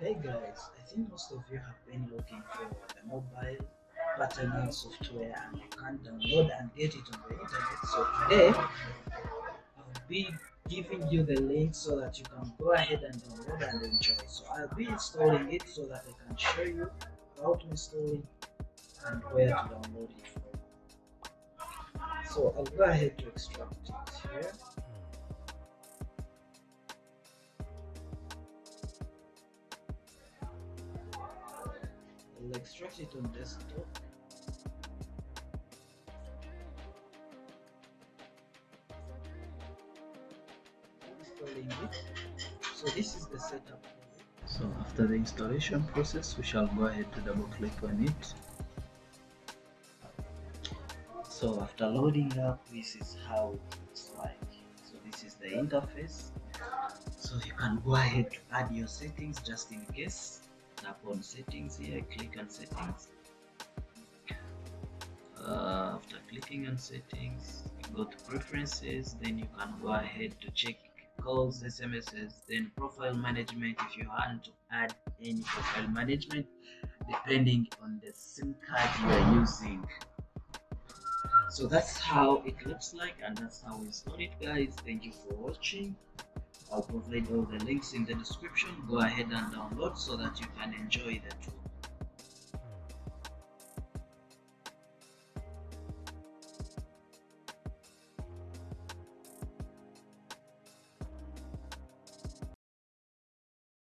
Hey guys, I think most of you have been looking for a mobile Partner software and you can't download and get it on the internet. So today I'll be giving you the link so that you can go ahead and download and enjoy. So I'll be installing it so that I can show you how to install it and where to download it from. So I'll go ahead to extract it here. I'll extract it on desktop. Installing it. So this is the setup. So after the installation process, we shall go ahead to double click on it. So after loading up, this is how it looks like. So this is the interface. So you can go ahead to add your settings just in case tap on settings here click on settings. Uh, after clicking on settings you go to preferences then you can go ahead to check calls smss then profile management if you want to add any profile management depending on the sim card you are using. So that's how it looks like and that's how we install it guys. Thank you for watching I'll provide all the links in the description. Go ahead and download so that you can enjoy the tool.